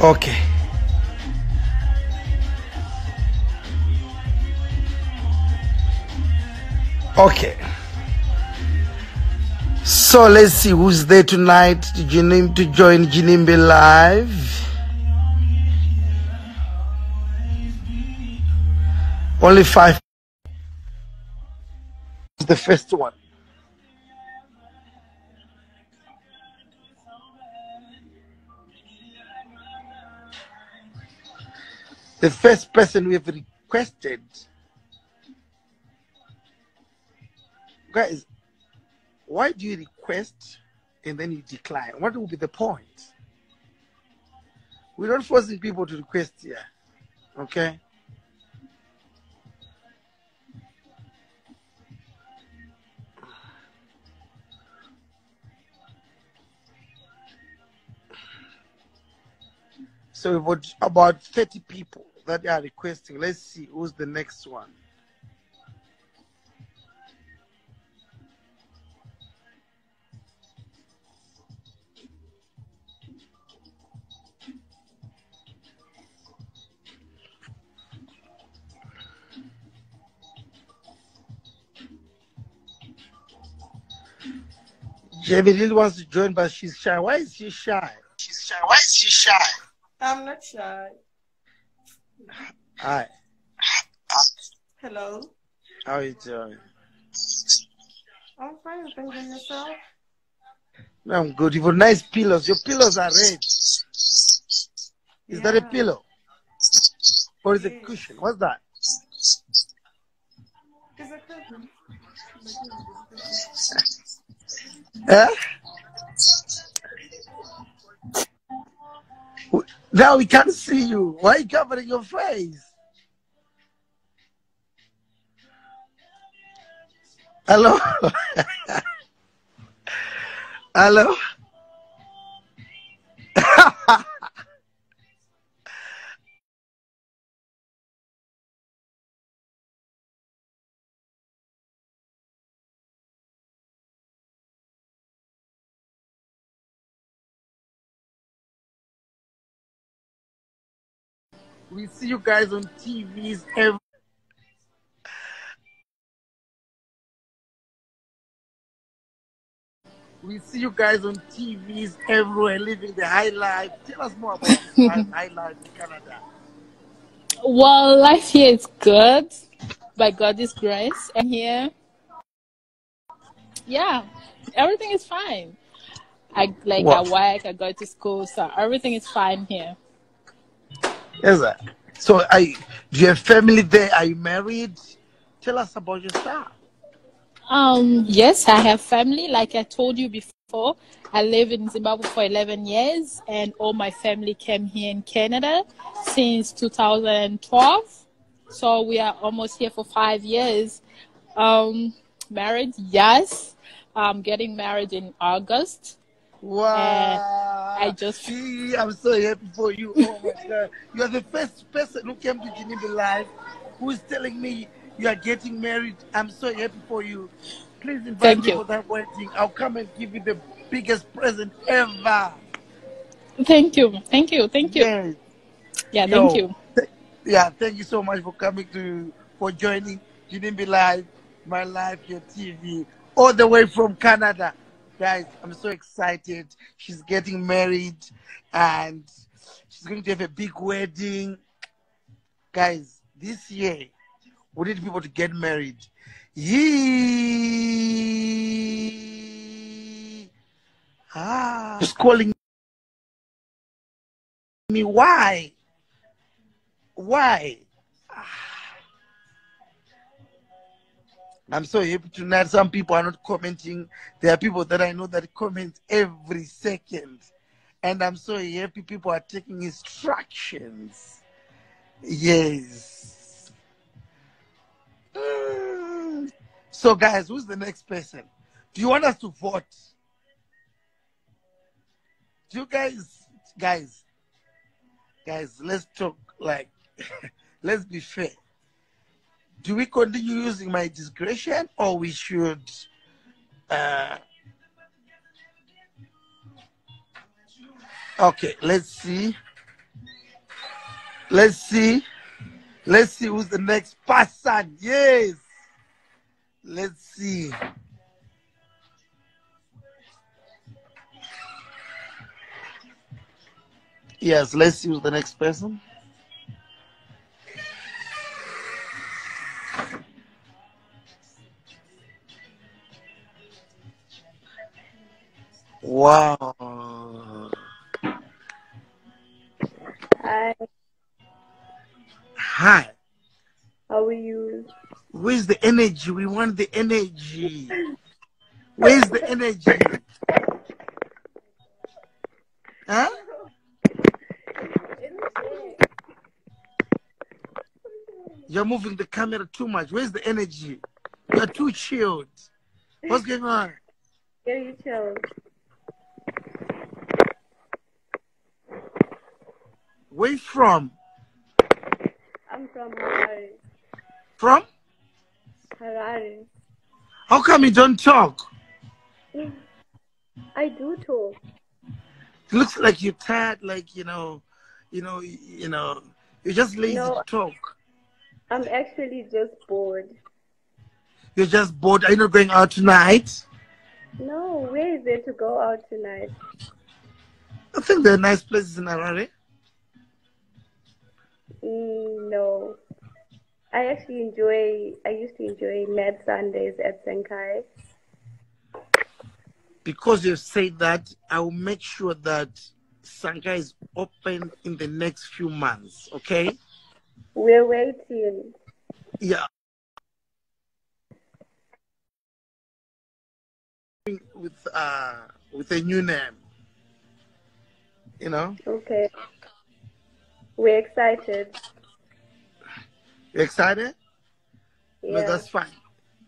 Okay. Okay. So let's see who's there tonight to, Jinim, to join Ginimbi Live. Only five. The first one. The first person we have requested. Guys, why do you request and then you decline? What will be the point? We're not forcing people to request here. Okay? So got about 30 people that they are requesting. Let's see who's the next one. Jamie Lily wants to join, but she's shy. Why is she shy? She's shy. Why is she shy? I'm not shy. Hi. Hello. How are you doing? I'm fine. Thank you yourself. I'm good. You've got nice pillows. Your pillows are red. Is that a pillow? Or is it a cushion? What's that? Is it good? Eh? Now we can't see you. Why are you covering your face? Hello? Hello? We see you guys on TVs every we see you guys on TVs everywhere living the high life. Tell us more about this high life in Canada. Well, life here is good by God's grace. And here, yeah, everything is fine. I like Wow. I work, I go to school, so everything is fine here. Yes, sir. So, I do you have family there? Are you married? Tell us about your yourself. Um, yes, I have family. Like I told you before, I live in Zimbabwe for 11 years, and all my family came here in Canada since 2012. So we are almost here for five years. Um, married, yes. I'm getting married in August. Eh, wow! I just- See, I'm so happy for you. Oh my God! You are the first person who came to Ginimbi Live who is telling me you are getting married. I'm so happy for you. Please invite Thank me you. for that wedding. I'll come and give you the biggest present ever. Thank you, thank you, thank you. Yes. Yeah, thank Yo, you. th- yeah, thank you so much for coming to for joining Ginimbi Live, my life, your TV, all the way from Canada. Guys, I'm so excited. She's getting married and she's going to have a big wedding. Guys, this year we need people to get married. Yee. Ah, just calling me. Why? Why? I'm so happy tonight. Some people are not commenting. There are people that I know that comment every second. And I'm so happy people are taking instructions. Yes. So, guys, who's the next person? Do you want us to vote? Do you guys, guys, guys, let's talk like, let's be fair. Do we continue using my discretion or we should uh okay let's see Let's see. Let's see who's the next person. Yes. Let's see. Yes, let's see who's the next person. Wow. Hi, Hi. how are you? Where's the energy? We want the energy. Where's the energy? Huh? You're moving the camera too much. Where's the energy? You're too chilled. What's going on? You chilled. Where you from? I'm from Harare. From? Harare. How come you don't talk? I do talk. It looks like you're tired, like you know, you know, you know, you're just lazy No. to talk. I'm actually just bored. You're just bored. Are you not going out tonight? No, where is there to go out tonight? I think there are nice places in Harare. No. I actually enjoy, I used to enjoy Mad Sundays at Senkai. Because you've said that, I will make sure that Sanka is open in the next few months. Okay? We're waiting. Yeah. With uh with a new name. You know? Okay. We're excited. Excited? No, Yeah. that's fine.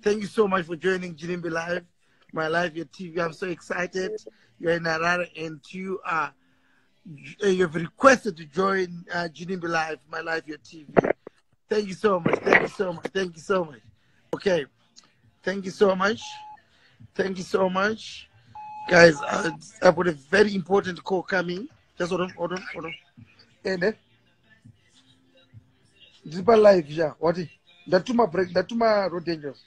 Thank you so much for joining Ginimbi Live, my live, your TV. I'm so excited. You're in Harare and you are uh, you've requested to join uh, Ginimbi Live, my live, your TV. Thank you so much. Thank you so much. Thank you so much. Okay. Thank you so much. Thank you so much. Guys, uh, I've got a very important call coming. Just hold on, hold on, hold on. And Zipa live, yeah. What? Ndatuma break, ndatuma road dangerous.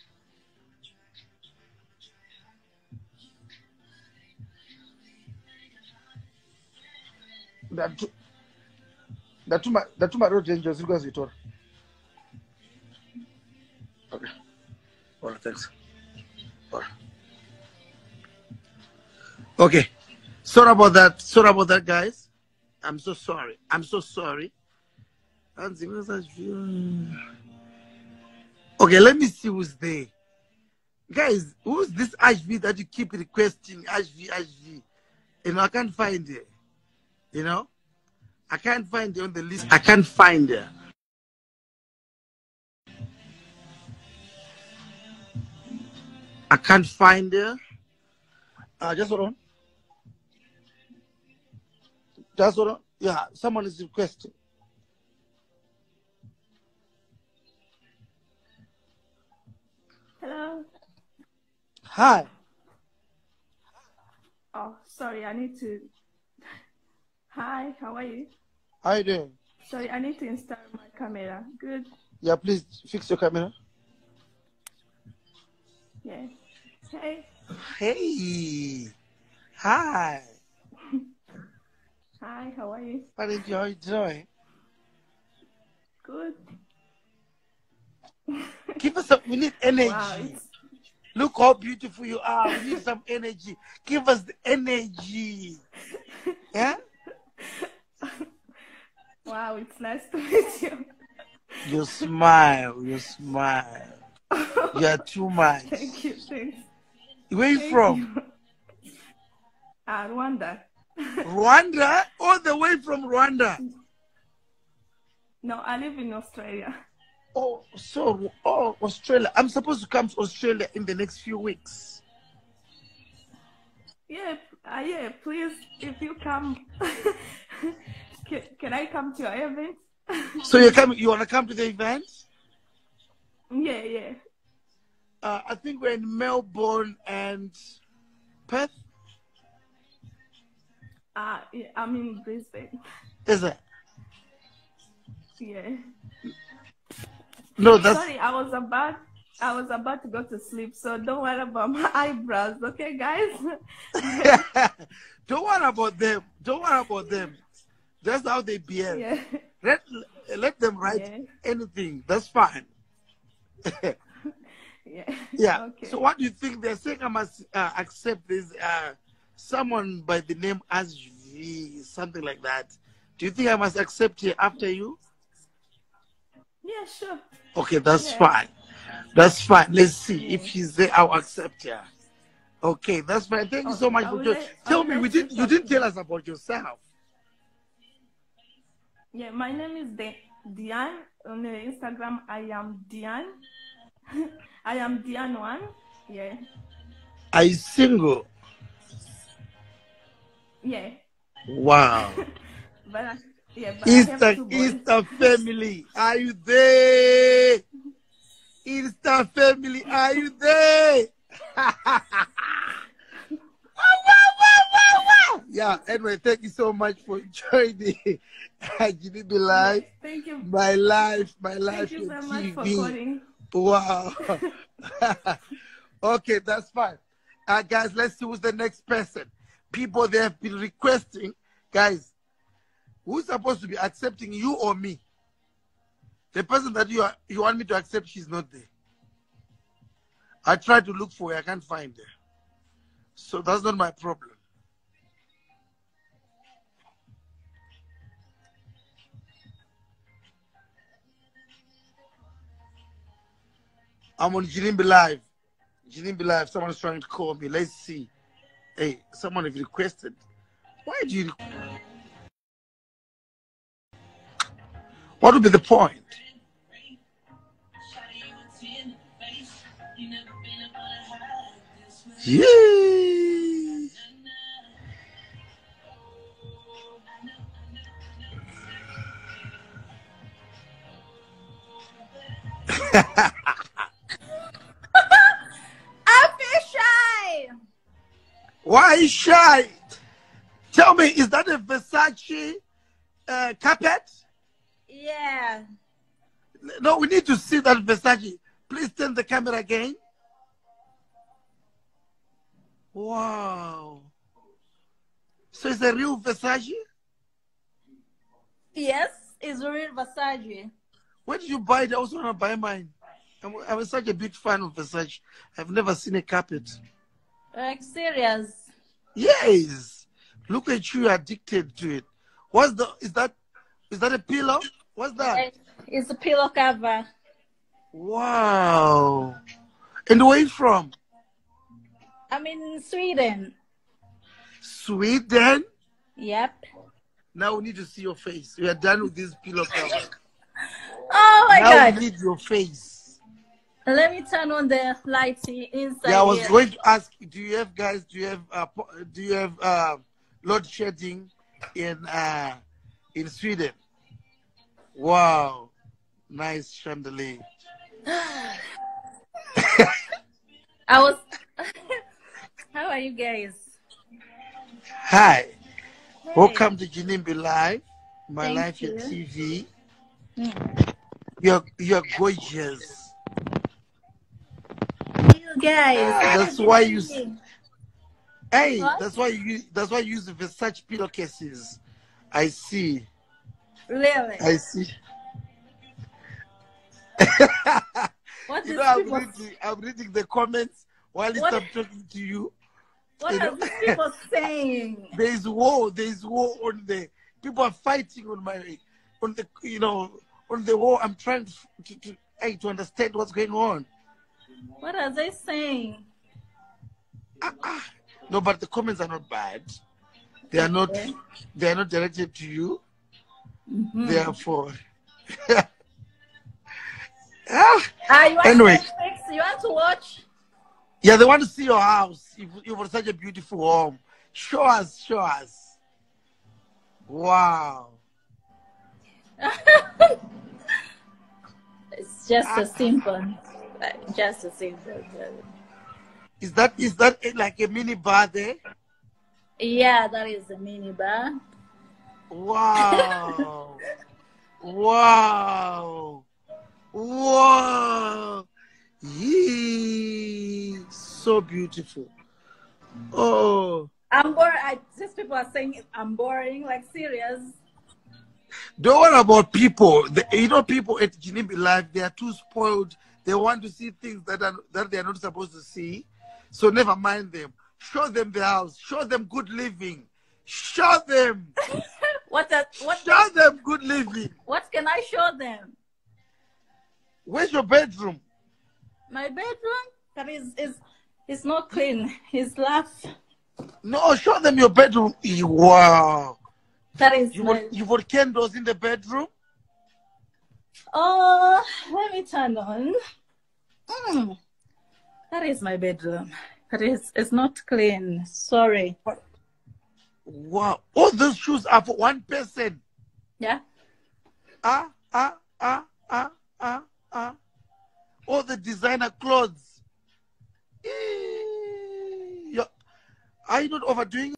Ndatu- ndatuma ndatuma road dangerous iri kwazitora okay all right thanks all right. okay sorry about that sorry about that guys i'm so sorry i'm so sorry. Okay let me see who's there guys who's this hv that you keep requesting hv hv you know i can't find it you know i can't find it on the list i can't find it I can't find it. Uh, just hold on. Just hold on. Yeah, someone is requesting. Hi. Oh, sorry. I need to. Hi. How are you? How you doing? Sorry, I need to install my camera. Good. Yeah, please fix your camera. Yeah. Hey. Hey. Hi. Hi. How are you? How did you how you doing? Good. Give us some we need energy. Wow. Look how beautiful you are. We need some energy. Give us the energy. Yeah? wow. It's nice to meet you. You smile. You smile. You're too much. Thank you. Thanks. Where you Thank from? you. Ah, Rwanda. Rwanda? All the way from Rwanda. No, I live in Australia. Oh, so oh Australia. I'm supposed to come to Australia in the next few weeks. Yeah. Uh, yeah. Please, if you come, can, can I come to your event? So you come you wanna come to the event? yeah. Yeah. Uh, I think we're in Melbourne and Perth. Uh, yeah, I'm in Brisbane. Is it? Yeah. No, that's Sorry, I was about I was about to go to sleep, so don't worry about my eyebrows, okay, guys? don't worry about them. Don't worry about them. That's how they behave. yeah. Let let them write Yeah. anything. That's fine. Yeah. Yeah. Okay. So what do you think? They're saying I must uh, accept this uh, someone by the name Asvi, something like that. Do you think I must accept her after you? yeah, sure. Okay, that's fine. That's fine. Let's see if she's there. I'll accept her. Okay, that's fine. Thank you so much for joining. Tell me, we didn't. You didn't tell us about yourself. Yeah, my name is De- Diane. On the Instagram, I am Diane. I am Diane one. Yeah. Are you single? Yeah. Wow. But I, yeah, Easter. Easter family, are you there? Easter family, are you there? wow, wow, wow, wow, wow. Yeah, anyway, thank you so much for joining GDB Live. Thank you. My life, my life, Thank you so much for calling. Wow. okay, that's fine. Uh, guys, let's see who's the next person. People they have been requesting, guys, who's supposed to be accepting you or me? The person that you are, you want me to accept, she's not there. I tried to look for her, I can't find her. So that's not my problem. I'm on Ginimbi Live. Ginimbi Live, someone's trying to call me. Let's see. Hey, someone have requested. Why do you. What would be the point? Yeah. I feel shy. Why is shy? Tell me, is that a Versace uh, carpet? Need to see that Versace. Please turn the camera again. Wow. So it's a real Versace? Yes, it's a real Versace. Where did you buy it? I also want to buy mine. I'm, I'm such a big fan of Versace. I've never seen a carpet. Like serious. Yes. Look at you addicted to it. What's the is that is that a pillow? What's that? Uh, it's a pillow cover. Wow. And where are you from? I'm in Sweden. Sweden? Yep. Now we need to see your face. We are done with this pillow cover. Oh my now god. we need your face. Let me turn on the lights inside. Yeah, I was here. going to ask, do you have guys? Do you have uh, do you have uh, load shedding in uh, in Sweden? Wow, nice chandelier. I was. How are you guys? Hi, welcome to Ginimbi Live, my Thank life you. TV. Mm. You're you're gorgeous. You guys. That's why you. Hey, What? that's why you that's why you use the Versace pillowcases. I see. Really? I see. What you is know, I'm people? reading, I'm reading the comments while What? I'm talking to you. What you are know- these people saying? There is war. There is war on the people are fighting on my on the you know on the war. I'm trying to to, to, to understand what's going on. What are they saying? Ah, ah. No, but the comments are not bad. They are not. They are not directed to you. Mhm. Therefore. ah, Ah, you want Anyway. Netflix? You want to watch? yeah, they want to see your house. You, you have such a beautiful home. Show us. Show us. Wow. It's just Ah. a simple, just a simple. Is that is that like a mini bar there? Yeah, that is a mini bar. Wow. Wow. Wow. Yee. So beautiful. Oh. I'm bored. I, these people are saying I'm boring. Like serious. Don't worry about people. The, you know, people at Ginimbi Live, they are too spoiled. They want to see things that are that they are not supposed to see. So never mind them. Show them the house. Show them good living. Show them. What? The, what? Show them good living. What can I show them? Where's your bedroom? My bedroom. That is is is not clean. It's left. No, show them your bedroom. Wow. That is. You put, you put candles in the bedroom? Oh, let me turn on. Mm. That is my bedroom. That is, it's not clean. Sorry. Wow. All those shoes are for one person. Yeah. Ah, ah, ah, ah, ah, ah. All the designer clothes. Eh, you're- Are you not overdoing